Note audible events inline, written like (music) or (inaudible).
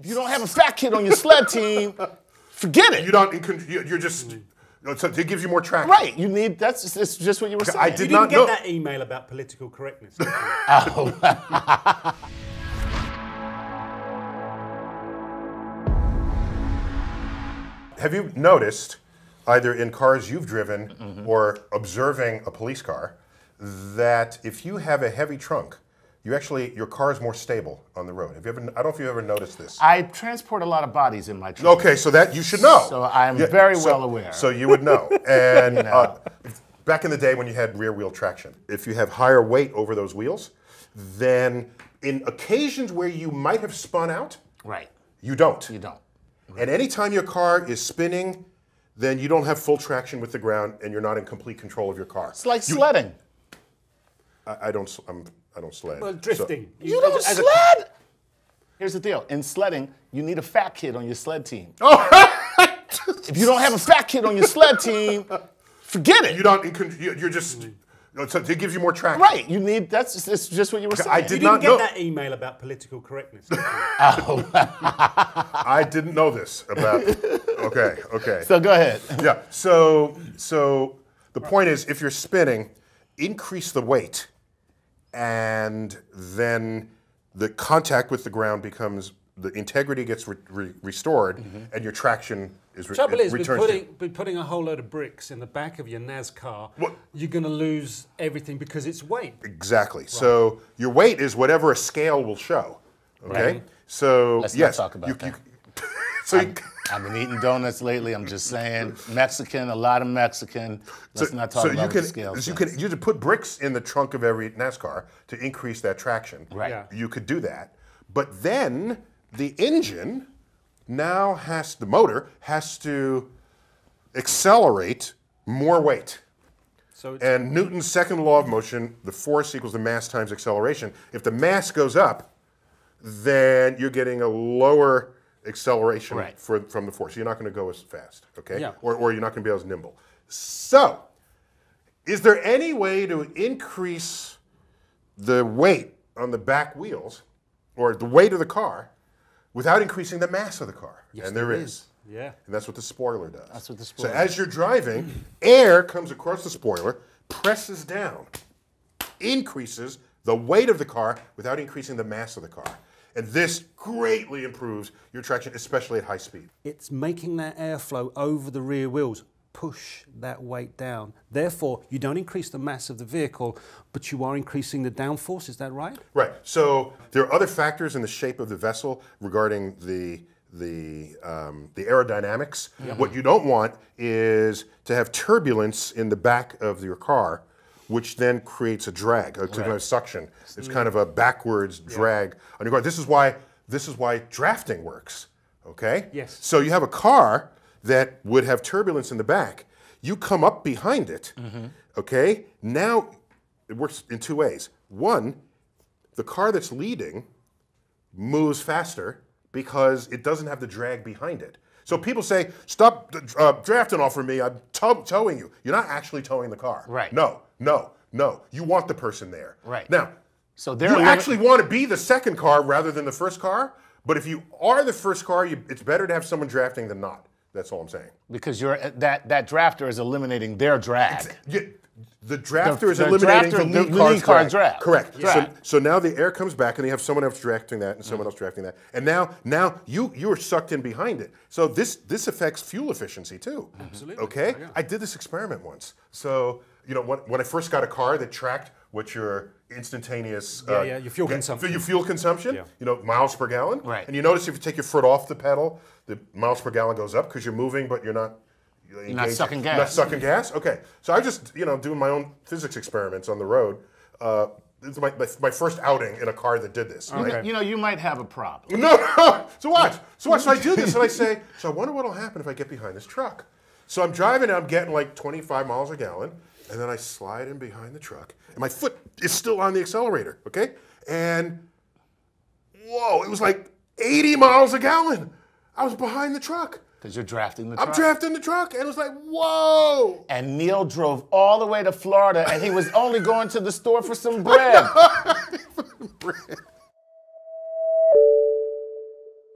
If you don't have a fat kid on your sled team, forget it. You don't. You're just. So it gives you more traction. Right. You need. That's just, that's just what you were saying. I did You didn't not get know. that email about political correctness. did (laughs) you? Have you noticed, either in cars you've driven Mm-hmm. or observing a police car, that if you have a heavy trunk, you actually your car is more stable on the road. Have you ever? I don't know if you ever noticed this. I transport a lot of bodies in my truck. Okay, so that you should know. So I'm very so- well aware. So you would know. (laughs) And uh, back in the day when you had rear wheel traction, if you have higher weight over those wheels, then in occasions where you might have spun out, Right. you don't. You don't. And anytime your car is spinning, then you don't have full traction with the ground, and you're not in complete control of your car. It's like sledding. I, I don't. s- I'm, I don't sled. well, so- drifting. You don't as a- sled. Here's the deal. In sledding, you need a fat kid on your sled team. (laughs) Oh. if you don't have a fat kid on your sled team, forget it. you don't. In, con- you- you're just. So it gives you more traction. Right. You need. That's just, that's just what you were saying. I You did didn't not get know. that email about political correctness. did (laughs) you? (laughs) I didn't know this about. Okay. Okay. So go ahead. Yeah. So so the point is, if you're spinning, increase the weight, and then the contact with the ground becomes the integrity gets re- re- restored, mm-hmm. and your traction is re- Trouble it is, with returns to- putting, with putting a whole load of bricks in the back of your NASCAR, What? you're going to lose everything because it's weight. Exactly. So your weight is whatever a scale will show. Okay. Right. So Let's not yes, talk about you, that. you- (laughs) so you, I've been eating donuts lately. I'm just saying, Mexican, a lot of Mexican. Let's not talk so about you what can the scales. you say. can you could put bricks in the trunk of every NASCAR to increase that traction. Right. Yeah. You could do that, but then the engine now has the motor has to accelerate more weight. So it's, And Newton's second law of motion, the force equals the mass times acceleration. If the mass goes up, then you're getting a lower acceleration Right. for, from the force. You're not going to go as fast, okay? Yeah. Or, or you're not going to be as nimble. So, is there any way to increase the weight on the back wheels or the weight of the car without increasing the mass of the car? and there is. yeah. And that's what the spoiler does. That's what the spoiler So as you're driving, air comes across the spoiler, presses down, increases the weight of the car without increasing the mass of the car. And this greatly improves your traction, especially at high speed. It's making that airflow over the rear wheels push that weight down. Therefore, you don't increase the mass of the vehicle, but you are increasing the downforce. Is that right? Right. So there are other factors in the shape of the vessel regarding the the um, the aerodynamics. What you don't want is to have turbulence in the back of your car, which then creates a drag, uh, a kind of suction. It's mm. kind of a backwards drag on your car. This is why this is why drafting works. Okay. Yes. So you have a car that would have turbulence in the back. You come up behind it. Mm-hmm. Okay. Now it works in two ways. One, the car that's leading moves faster because it doesn't have the drag behind it. So mm. people say, "Stop uh, drafting off of me. I'm tow- towing you." You're not actually towing the car. Right. No, no, no. You want the person there. Right. Now, So they're you limit- actually want to be the second car rather than the first car. But if you are the first car, you, it's better to have someone drafting than not. That's all I'm saying. because you're that that drafter is eliminating their drag. You- the drafter is the eliminating drafter- the the lead car's lead car drag. drag. Correct. Drag. So, so now the air comes back, and you have someone else drafting that, and someone else drafting that, and now now you you are sucked in behind it. So this this affects fuel efficiency too. Absolutely. Okay. Oh, I did this experiment once. So you know when, when I first got a car that tracked what your instantaneous uh, Yeah, yeah, your fuel consumption. your fuel consumption, Yeah. you know miles per gallon, Right. And you notice if you take your foot off the pedal, the miles per gallon goes up because you're moving, but you're not. You're not engaging- sucking Not gas. sucking gas. Okay, so I just you know doing my own physics experiments on the road. Uh, this is my, my, my first outing in a car that did this. Right? Okay. You know, you might have a problem. No, no. So watch. So watch. So I do this and I say, so I wonder what'll happen if I get behind this truck. So I'm driving and I'm getting like 25 miles a gallon, and then I slide in behind the truck, and my foot is still on the accelerator. Okay, and whoa, it was like 80 miles a gallon. I was behind the truck. Because you're drafting the truck. I'm drafting the truck, and it was like, whoa. and Neil drove all the way to Florida, and he was only going to the store for some bread. (laughs)